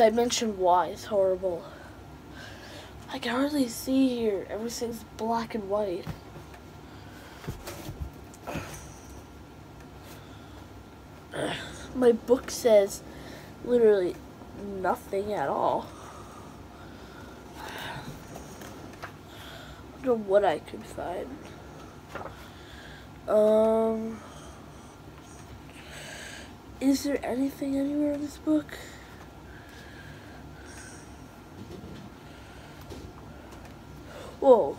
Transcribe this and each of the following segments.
Dimension Y is horrible. I can hardly see here. Everything's black and white. My book says literally nothing at all. I don't know what I could find. Um, is there anything anywhere in this book? Whoa,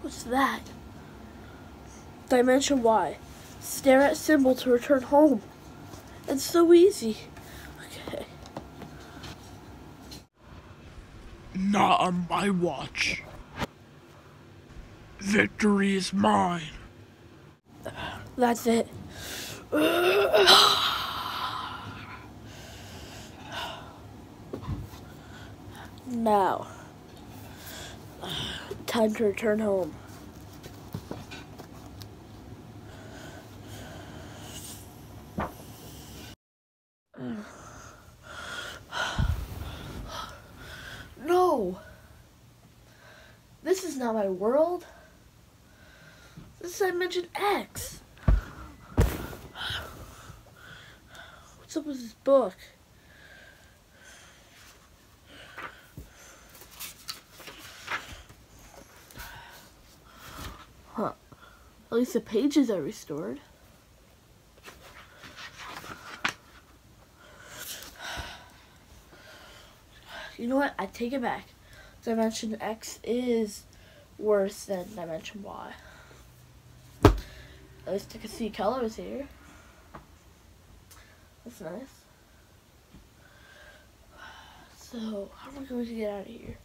what's that? Dimension Y. Stare at symbol to return home. It's so easy. Okay. Not on my watch. Victory is mine. That's it. now, time to return home. No! This is not my world. This is Dimension X. What's up with this book? Huh. At least the pages are restored. You know what? I take it back. Dimension X is worse than Dimension Y. At least I can see colors here. That's nice. So, how am I going to get out of here?